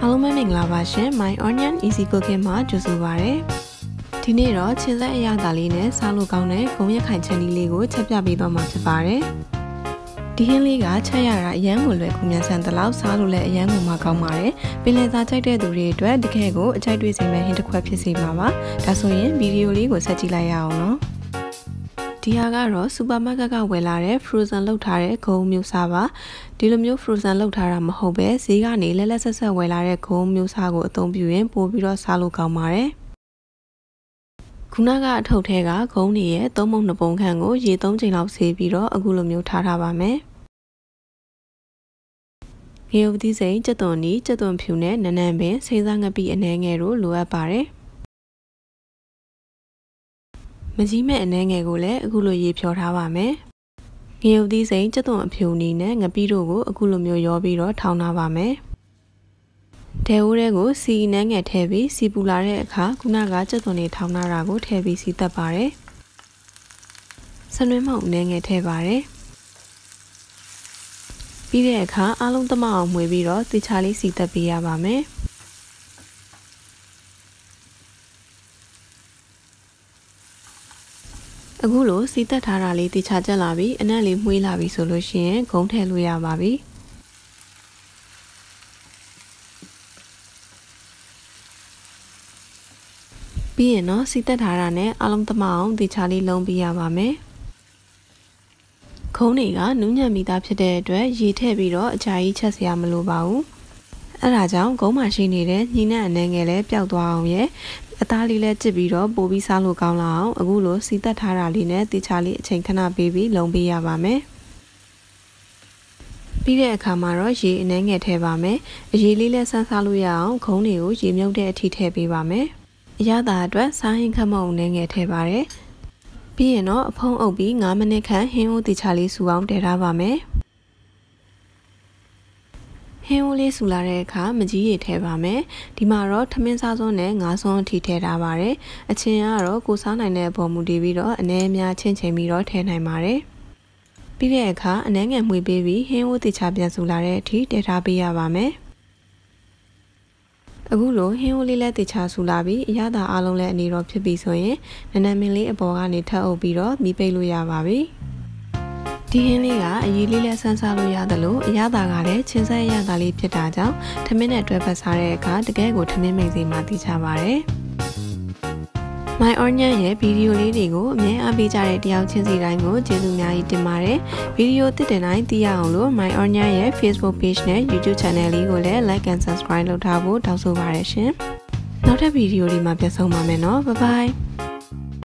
အားလုံးပဲမင်္ဂလာပါရှင် My Onion Easy Cooking မှာကြိုဆိုပါရစေ။ဒီနေ့တော့ချင်းဆက်အရသာလေးနဲ့စားလို့ကောင်းတဲ့ဂုံရက်ခိုင်ချန်ဒီလေးကိုချက်ပြပေးသွားမှာဖြစ်ပါတယ်။ဒီဟင်းလေးကချက်ရတာအရန်ကိုလွယ်ကူမြန်ဆန်သလောက်စားလို့လည်းအရန်ကိုမှကောင်းပါတယ်။ပင်လယ်စာကြိုက်တဲ့သူတွေအတွက်တကယ်ကိုအကြိုက်တွေ့စေမယ့်ဟင်းတစ်ခွက်ဖြစ်စေမှာပါ။ဒါဆိုရင်ဗီဒီယိုလေးကိုဆက်ကြည့်လိုက်ရအောင်နော်။ ဒီဟာကတော့စူပါမားကတ်ကဝယ်လာတဲ့ frozen လောက်ထားတဲ့ဂုံမျိုးစားပါဒီလိုမျိုး frozen လောက်ထားတာမဟုတ်ပဲဈေးကနေလဲလဲဆက်ဆက်ဝယ်လာတဲ့ဂုံမျိုးစားကိုအသုံးပြုရင်ပို့ပြီးတော့စားလို့ကောင်းပါတယ်ခုနကအထုပ်ထဲကဂုံတွေရဲ့သုံးပုံနှစ်ပုံခန့်ကိုရေသုံးချိန်လောက်ဆေးပြီးတော့အခုလိုမျိုးထားထားပါမယ်ငရုတ်သီးစိမ်ကြက်သွန်နီကြက်သွန်ဖြူနဲ့နန်းနန်းပင်စိမ့်စားငပိအနှဲငယ်တို့လိုအပ်ပါတယ်။ မကြီးမဲ့အနှဲငယ်ကိုလည်းအခုလိုရေဖြောထားပါမယ်။ငရုတ်သီးစိမ်ကြက်သွန်အဖြူနီနဲ့ငပိတို့ကိုအခုလိုမျိုးရောပြီးတော့ထောင်းထားပါမယ်။တဲဦးတဲ့ကိုစီနှဲငယ်ထည့်ပြီးစီပူလာတဲ့အခါခုနကကြက်သွန်တွေထောင်းထားတာကိုထည့်ပြီးစီတက်ပါတယ်။ဆနွှဲမုံနှဲငယ်ထည့်ပါတယ်။ပြီးတဲ့အခါအားလုံးသမအောင်မှွေပြီးတော့တေချာလေးစီတက်ပေးရပါမယ်။ အခုလိုစီတက်ထားတာလေးတေချာကျက်လာပြီးအနက်လေးမှွေးလာပြီဆိုလို့ရှိရင်ဂုံးထည့်လို့ရပါပြီပြီးရင်တော့စီတက်ထားတာနဲ့အလုံးသမအောင်တေချာလေးလုံးပြရပါမယ်ခုံးတွေကနူးညံ့မိသားဖြစ်တဲ့အတွက်ရေထည့်ပြီးတော့အကြာကြီးချက်စရာမလိုပါဘူးအဲ့ဒါကြောင့်ဂုံးမှာရှိနေတဲ့ညီနဲ့အနေငယ်လေးပျောက်သွားအောင်ရဲ့ အသားလေးလည်းကြစ်ပြီးတော့ပိုပြီးစားလို့ကောင်းလာအောင်အခုလိုစီတက်ထားတာလေးနဲ့တေချာလေးအချိန်ခဏပေးပြီးလုံပေးရပါမယ်ပြီးတဲ့အခါမှာတော့ရေအနှဲငယ်ထည့်ပါမယ်အရေးလေးလည်းဆန်းစားလို့ရအောင်ခုံးတွေကိုရေမြုပ်တဲ့အထိထည့်ပေးပါမယ်အရသာအတွက်စားဟင်းခမုံနှဲငယ်ထည့်ပါတယ်ပြီးရင်တော့အဖုံးအုပ်ပြီး9မိနစ်ခန့်ဟင်းဦးတေချာလေးစူအောင်တည်ထားပါမယ် ဟင်းဦးလေးဆူလာတဲ့အခါမကြီးရည်ထည့်ပါမယ်ဒီမှာတော့ထမင်းစားစွန်းနဲ့ငါးစွန်းအထိထည့်ထားပါတယ်အချင်းကတော့ကိုစားနိုင်တဲ့ပုံမူတည်ပြီးတော့အနည်းအများချင်းချင်းပြီးတော့ထည့်နိုင်ပါတယ်ပြီးတဲ့အခါအနှဲငယ်မှွေပေးပြီးဟင်းဦးတေချာပြန်ဆူလာတဲ့အထိတည်ထားပေးရပါမယ်အခုလိုဟင်းဦးလေးလည်းတေချာဆူလာပြီးအရသာအလုံးလည်းအနေတော်ဖြစ်ပြီဆိုရင်နနမင်းလေးအပေါ်ကနေထပ်အုပ်ပြီးတော့မီးပိတ်လို့ရပါပြီ။ ဒီဟင်းလေးကအရေးလေးလဲဆန်းစားလို့ရတယ်လို့အရသာကလည်းချင်းဆက်ရတာလေးဖြစ်တာကြောင့်ထမင်းနဲ့တွဲဖက်စားတဲ့အခါတကယ်ကိုထမင်းမိန်စီမှာသိချပါတယ်။ My Onion ရဲ့ဗီဒီယိုလေးတွေကိုအမြဲအားပေးကြတဲ့တယောက်ချင်းစီတိုင်းကိုကျေးဇူးများကြီးတင်ပါတယ်။ဗီဒီယိုတစ်တင်တိုင်းသိရအောင်လို့ My Onion ရဲ့ Facebook Page နဲ့ YouTube Channel လေးကိုလည်း Like and Subscribe လုပ်ထားဖို့တောင်းဆိုပါရရှင်။နောက်ထပ်ဗီဒီယိုလေးမှာပြန်ဆုံပါမယ်နော်။ Bye bye